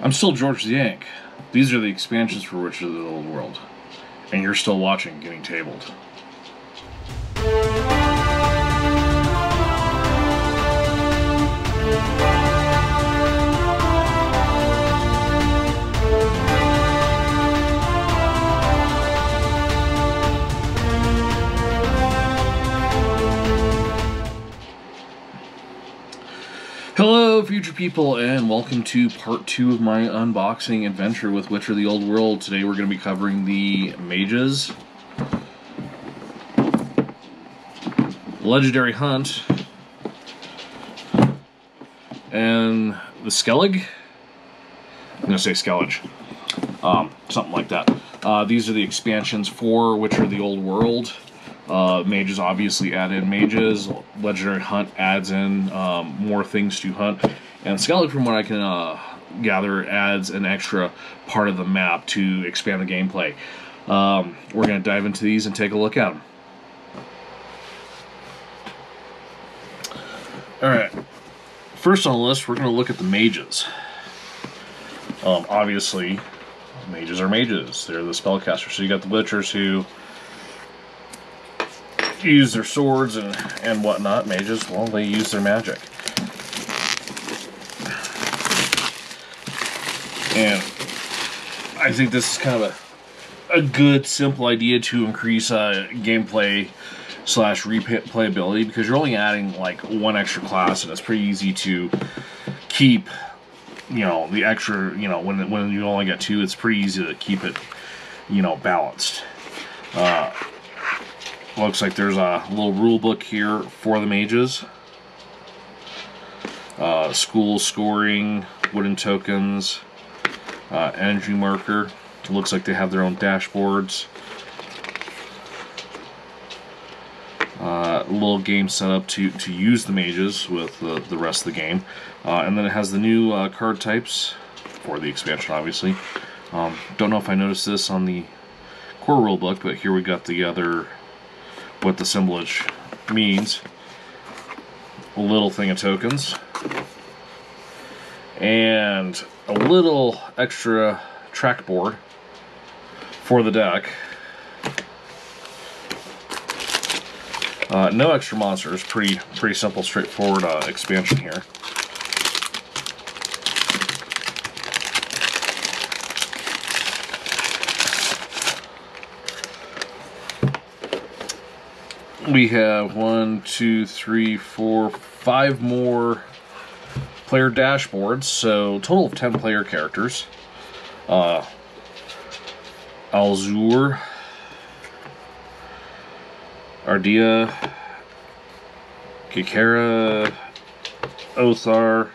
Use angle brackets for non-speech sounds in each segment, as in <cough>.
I'm still George the Yank. These are the expansions for Witcher of the Old World. And you're still watching Getting Tabled. Hello, future people, and welcome to part two of my unboxing adventure with Witcher the Old World. Today we're going to be covering the Mages, Legendary Hunt, and the Skellig. I'm going to say Skellig. Um, something like that. Uh, these are the expansions for Witcher the Old World. Uh, mages obviously add in mages. Legendary Hunt adds in um, more things to hunt. And Skellig, from what I can uh, gather, adds an extra part of the map to expand the gameplay. Um, we're going to dive into these and take a look at them. Alright, first on the list, we're going to look at the mages. Um, obviously, mages are mages. They're the spellcasters. So you got the Witchers who use their swords and, and whatnot. Mages, well, they use their magic. And I think this is kind of a, a good, simple idea to increase uh, gameplay slash replayability because you're only adding like one extra class and it's pretty easy to keep you know the extra you know when when you only get two it's pretty easy to keep it you know balanced uh, looks like there's a little rule book here for the mages. Uh, school scoring, wooden tokens, uh, energy marker. It looks like they have their own dashboards. Uh, little game setup to, to use the mages with the, the rest of the game. Uh, and then it has the new uh, card types for the expansion, obviously. Um, don't know if I noticed this on the core rulebook, but here we got the other what the assemblage means. A little thing of tokens. And a little extra track board for the deck. Uh, no extra monsters. Pretty pretty simple, straightforward uh, expansion here. We have one, two, three, four, five more player dashboards. So total of 10 player characters. Uh, Alzur, Ardia, Kikara, Othar,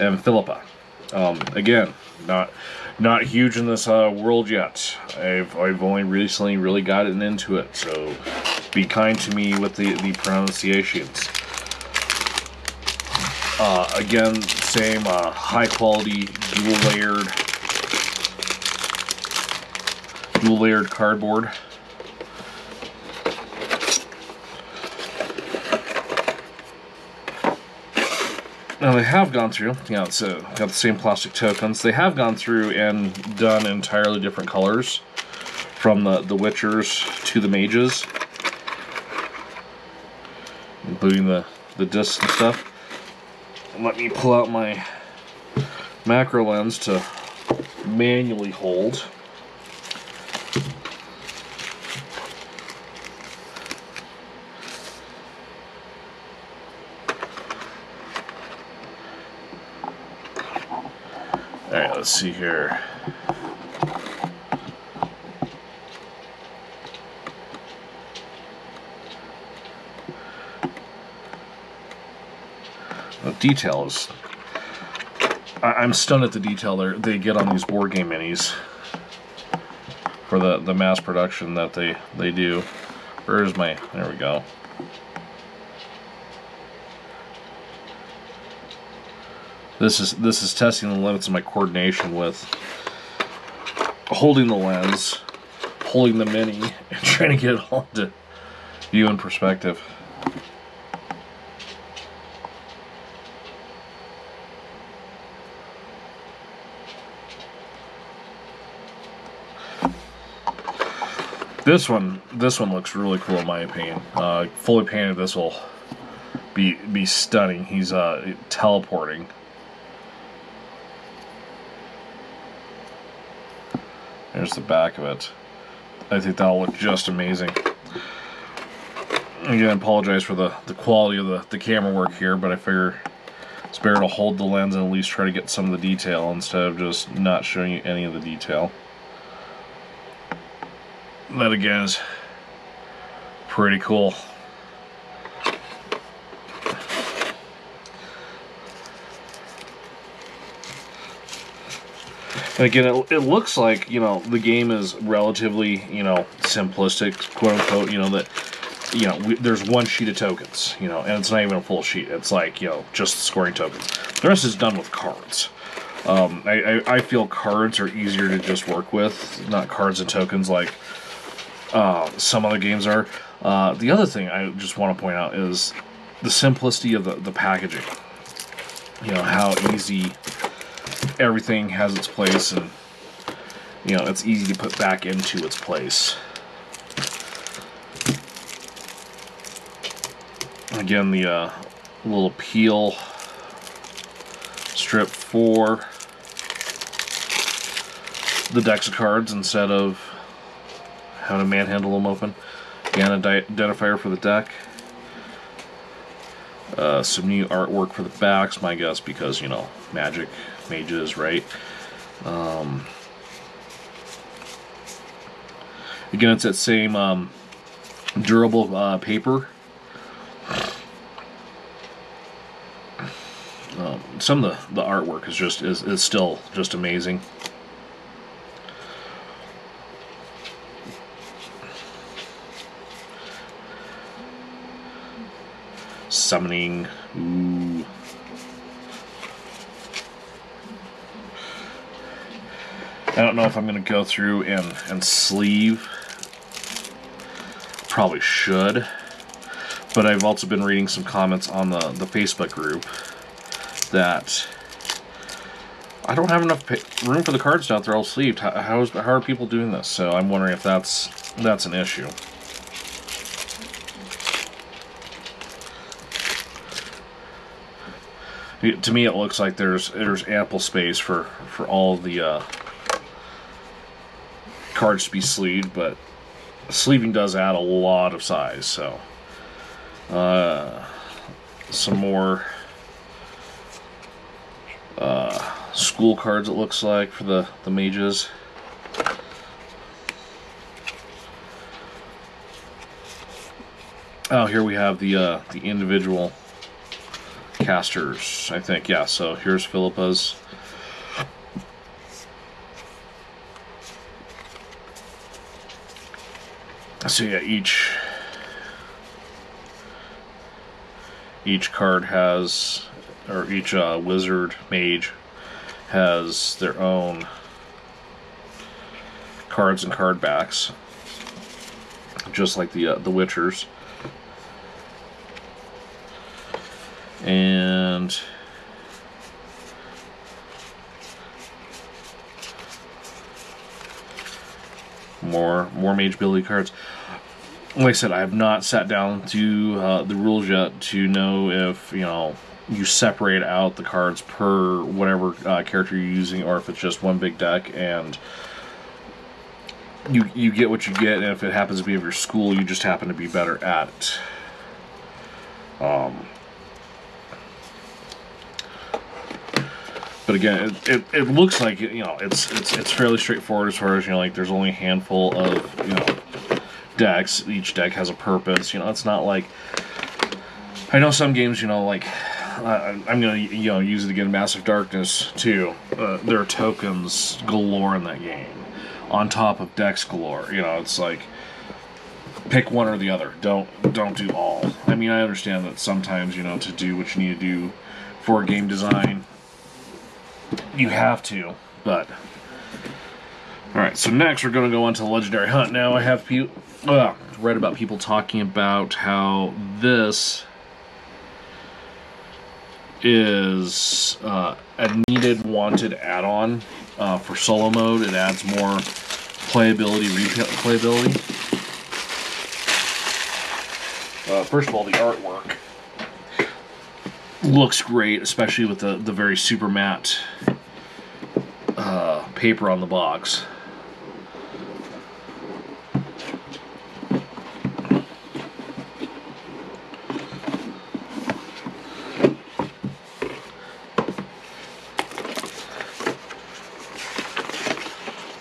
and Philippa. Um, again, not not huge in this uh, world yet. I've I've only recently really gotten into it, so be kind to me with the, the pronunciations. Uh, again, same uh, high quality dual layered dual layered cardboard. Now they have gone through, yeah, so got the same plastic tokens. They have gone through and done entirely different colors from the, the Witchers to the Mages including the, the discs and stuff. Let me pull out my macro lens to manually hold. Alright, let's see here. Details. I am stunned at the detail they get on these board game minis for the, the mass production that they, they do. Where's my, there we go. This is this is testing the limits of my coordination with holding the lens, holding the mini, <laughs> and trying to get it all to view in perspective. This one, this one looks really cool in my opinion. Uh, fully painted, this will be be stunning. He's uh, teleporting. There's the back of it. I think that'll look just amazing. Again, I apologize for the, the quality of the, the camera work here, but I figure it's better to hold the lens and at least try to get some of the detail instead of just not showing you any of the detail. That again is pretty cool. And again, it, it looks like, you know, the game is relatively, you know, simplistic, quote unquote, you know, that, you know, we, there's one sheet of tokens, you know, and it's not even a full sheet. It's like, you know, just scoring tokens. The rest is done with cards. Um, I, I, I, feel cards are easier to just work with, not cards and tokens like uh, some other games are. Uh, the other thing I just want to point out is the simplicity of the, the packaging. You know, how easy everything has its place and you know it's easy to put back into its place again the uh, little peel strip for the decks of cards instead of having to manhandle them open again an identifier for the deck uh, some new artwork for the backs my guess because you know magic mages, right? Um, again, it's that same um, durable uh, paper. Um, some of the, the artwork is just is, is still just amazing. Summoning. Ooh. I don't know if I'm going to go through and, and sleeve. Probably should. But I've also been reading some comments on the, the Facebook group that I don't have enough room for the cards out there all sleeved. How, how, is, how are people doing this? So I'm wondering if that's that's an issue. To me, it looks like there's there's ample space for for all the uh, cards to be sleeved, but sleeving does add a lot of size, so. Uh, some more uh, school cards, it looks like, for the, the mages. Oh, here we have the uh, the individual casters, I think. Yeah, so here's Philippa's. So yeah, each each card has, or each uh, wizard mage has their own cards and card backs, just like the uh, the Witchers. And more more mage ability cards. Like I said, I have not sat down to uh, the rules yet to know if you know you separate out the cards per whatever uh, character you're using, or if it's just one big deck and you you get what you get, and if it happens to be of your school, you just happen to be better at it. Um, but again, it, it, it, looks like you know it's it's it's fairly straightforward as far as you know like there's only a handful of you know decks. Each deck has a purpose. You know, it's not like I know some games. You know, like uh, I'm gonna you know use it again. Massive Darkness too. Uh, there are tokens galore in that game, on top of decks galore. You know, it's like pick one or the other. Don't don't do all. I mean, I understand that sometimes you know to do what you need to do for game design you have to, but... Alright, so next we're going to go on to the Legendary Hunt. Now I have uh, read about people talking about how this is uh, a needed, wanted add-on uh, for solo mode. It adds more playability, replayability. Uh, first of all, the artwork looks great, especially with the, the very super matte uh, paper on the box.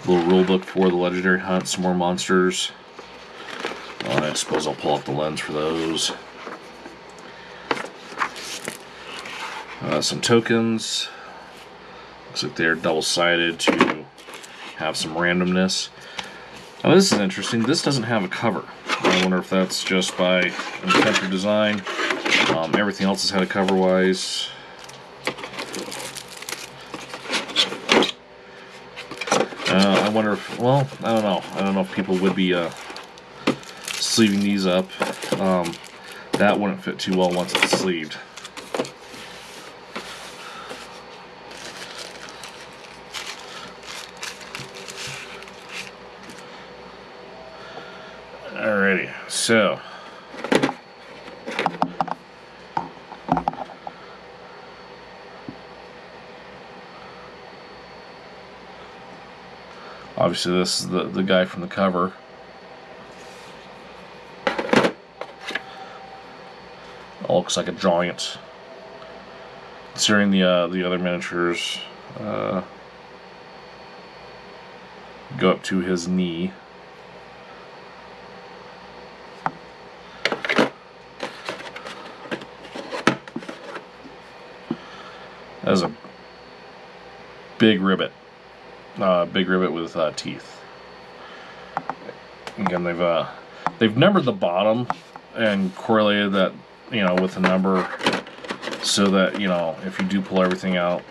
Little rule book for the legendary hunt, some more monsters. Uh, I suppose I'll pull out the lens for those. Uh, some tokens. Looks like they're double-sided to have some randomness. Now this is interesting. This doesn't have a cover. I wonder if that's just by intent or design. Um, everything else has had a cover-wise. Uh, I wonder if, well, I don't know. I don't know if people would be uh, sleeving these up. Um, that wouldn't fit too well once it's sleeved. Alrighty, so obviously this is the, the guy from the cover. All looks like a giant. Considering the uh, the other miniatures uh, go up to his knee. As a big ribbit. Uh, big ribbit with uh, teeth. Again, they've uh, they've numbered the bottom and correlated that you know with a number so that you know if you do pull everything out,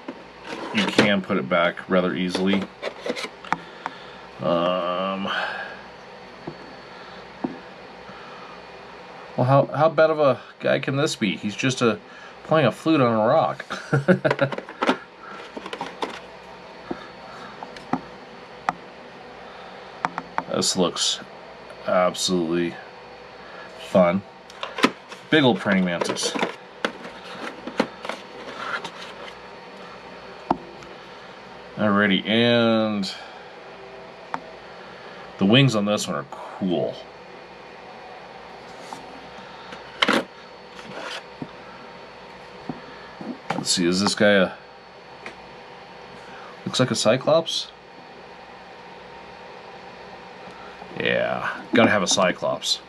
you can put it back rather easily. Um, well, how how bad of a guy can this be? He's just a playing a flute on a rock. <laughs> this looks absolutely fun. Big old praying mantis. Alrighty, and the wings on this one are cool. Let's see, is this guy a... Looks like a Cyclops? Yeah, gotta have a Cyclops.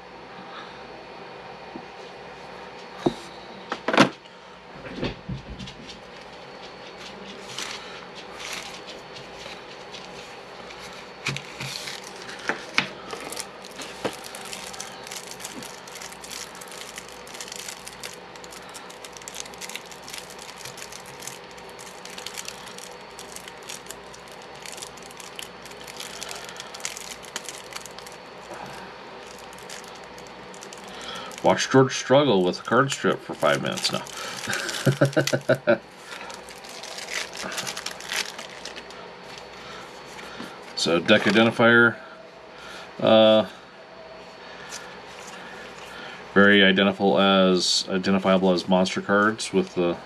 Watch George struggle with a card strip for five minutes now. <laughs> so deck identifier. Uh, very identifiable as identifiable as monster cards with the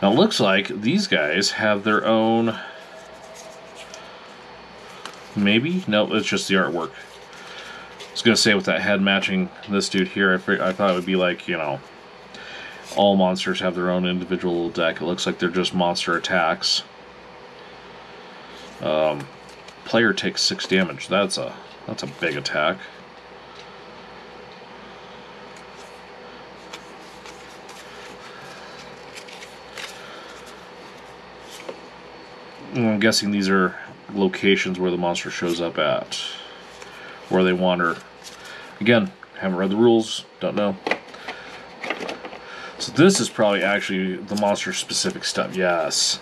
now it looks like these guys have their own maybe no it's just the artwork I was gonna say with that head matching this dude here, I, I thought it would be like you know, all monsters have their own individual deck. It looks like they're just monster attacks. Um, player takes six damage. That's a that's a big attack. I'm guessing these are locations where the monster shows up at where they wander. Again, haven't read the rules, don't know. So this is probably actually the monster specific stuff, yes.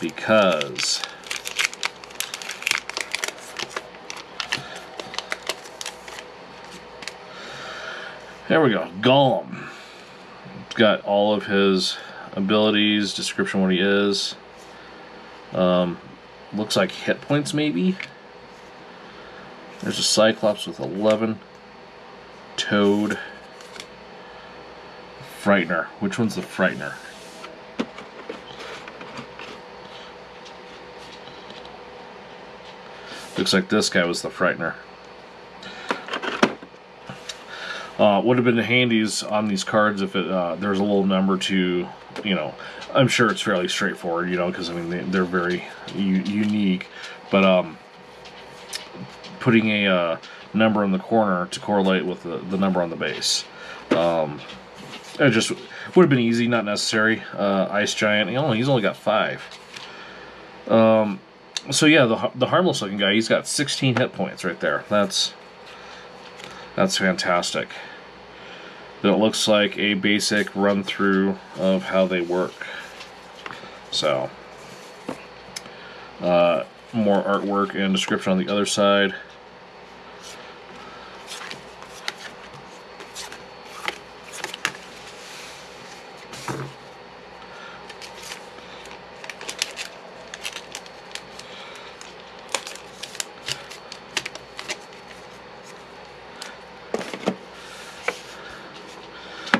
Because There we go, Golem. Got all of his abilities, description what he is. Um, looks like hit points maybe. There's a Cyclops with 11. Toad. Frightener. Which one's the Frightener? Looks like this guy was the Frightener. Uh, would have been handies on these cards if it uh, there's a little number to, you know, I'm sure it's fairly straightforward, you know, because I mean they, are very unique, but um, putting a uh, number in the corner to correlate with the, the number on the base. Um, it just would have been easy, not necessary. Uh, Ice Giant, you know, he's only got five. Um, so yeah, the the harmless looking guy, he's got 16 hit points right there. That's that's fantastic. That looks like a basic run through of how they work. So, uh, more artwork and description on the other side.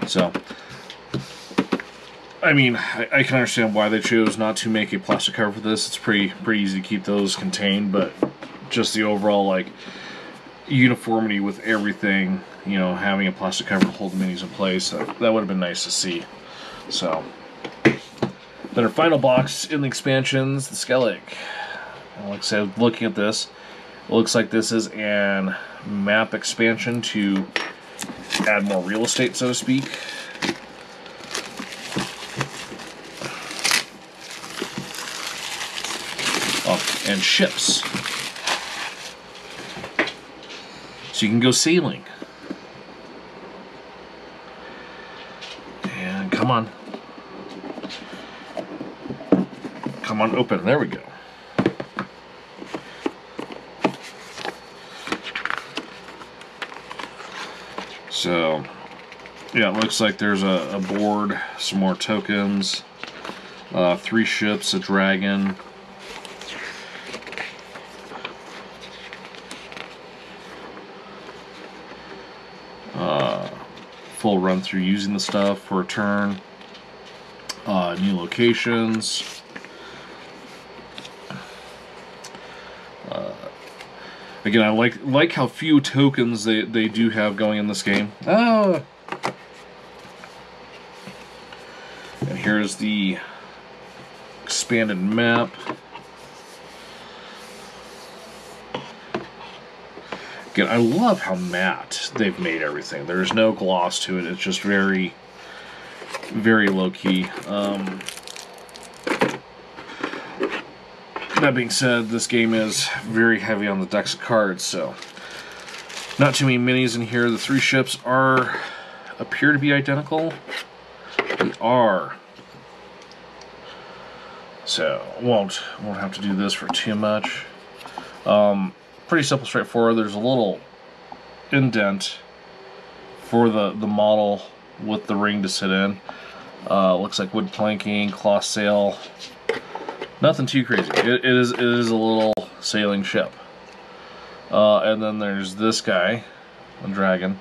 So, I mean, I, I, can understand why they chose not to make a plastic cover for this. It's pretty pretty easy to keep those contained, but just the overall like uniformity with everything, you know, having a plastic cover to hold the minis in place, that, that would have been nice to see. So, then our final box in the expansions, the Skellig. Like I said, looking at this, it looks like this is an map expansion to add more real estate, so to speak. Oh, and ships. So you can go sailing. And come on. Come on, open. There we go. So, yeah, it looks like there's a, a board, some more tokens, uh, three ships, a dragon. Full run through using the stuff for a turn. Uh, new locations. Again, I like like how few tokens they, they do have going in this game. Ah! And here's the expanded map. I love how matte they've made everything. There's no gloss to it. It's just very, very low-key. Um, That being said, this game is very heavy on the decks of cards, so not too many minis in here. The three ships are appear to be identical. They are. So won't won't have to do this for too much. Um, pretty simple, straightforward. There's a little indent for the the model with the ring to sit in. Uh, looks like wood planking, cloth sail, Nothing too crazy. It, it is it is a little sailing ship. Uh, and then there's this guy, a dragon.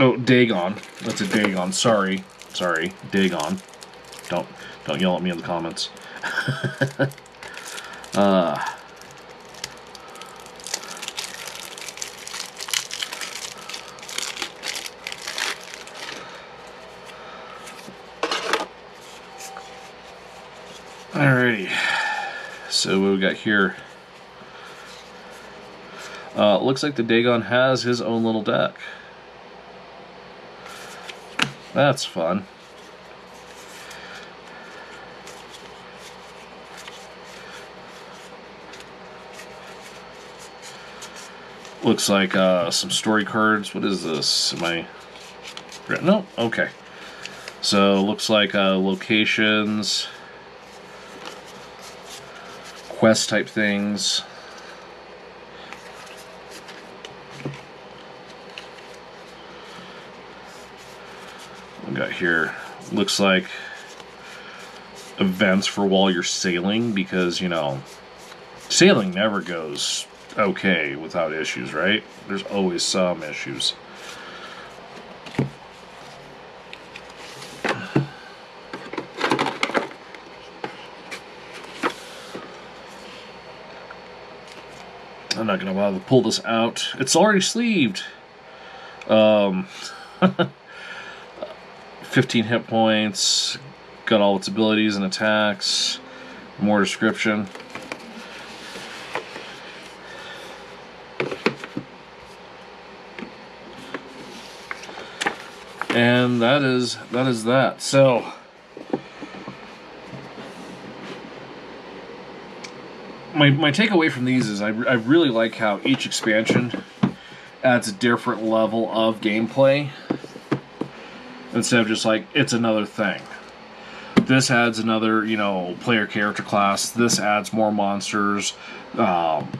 Oh, Dagon. That's a Dagon. Sorry. Sorry. Dagon. Don't don't yell at me in the comments. <laughs> uh Alrighty, so what we got here? Uh, looks like the Dagon has his own little deck. That's fun. Looks like uh, some story cards. What is this? Am I... No? Okay. So, looks like uh, locations quest type things. Here. Looks like events for while you're sailing because, you know, sailing never goes okay without issues, right? There's always some issues. I'm not going to bother to pull this out. It's already sleeved. Um, <laughs> 15 hit points. Got all its abilities and attacks. More description. And that is that is that. So my, my takeaway from these is I, I really like how each expansion adds a different level of gameplay instead of just like it's another thing. This adds another, you know, player character class. This adds more monsters, um,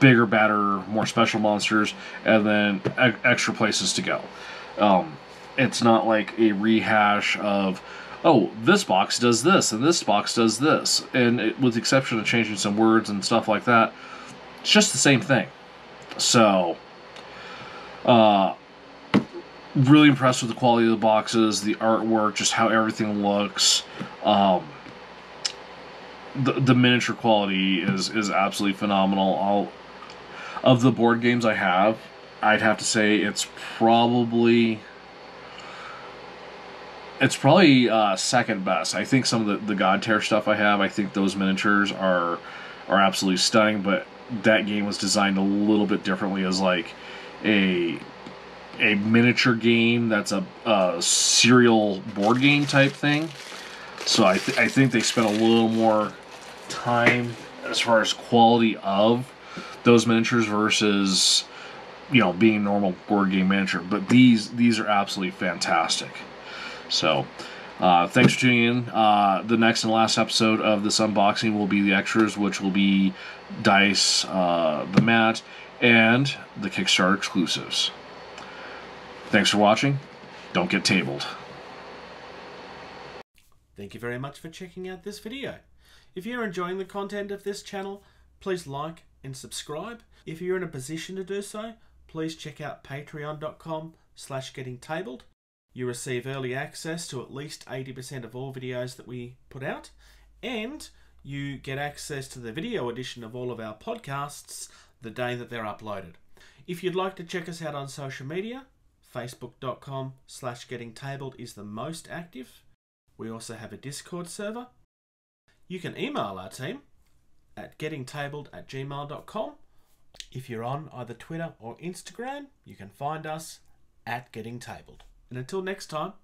bigger, better, more special monsters, and then e extra places to go. Um, it's not like a rehash of oh, this box does this and this box does this. And it, with the exception of changing some words and stuff like that, it's just the same thing. So, uh, really impressed with the quality of the boxes, the artwork, just how everything looks. Um, the, the miniature quality is, is absolutely phenomenal. All of the board games I have, I'd have to say it's probably it's probably uh, second best. I think some of the, the Godtear stuff I have, I think those miniatures are are absolutely stunning, but that game was designed a little bit differently as like a a miniature game that's a, a serial board game type thing. So I, th I think they spent a little more time as far as quality of those miniatures versus you know being normal board game miniature. But these these are absolutely fantastic. So, uh, thanks for tuning in. Uh, the next and last episode of this unboxing will be the extras, which will be Dice, uh, the mat, and the Kickstarter exclusives. Thanks for watching. Don't get tabled. Thank you very much for checking out this video. If you're enjoying the content of this channel, please like and subscribe. If you're in a position to do so, please check out patreon.com slash gettingtabled you receive early access to at least 80% of all videos that we put out, and you get access to the video edition of all of our podcasts the day that they're uploaded. If you'd like to check us out on social media, facebook.com slash gettingtabled is the most active. We also have a Discord server. You can email our team at gettingtabled at gmail.com. If you're on either Twitter or Instagram, you can find us at gettingtabled. And until next time,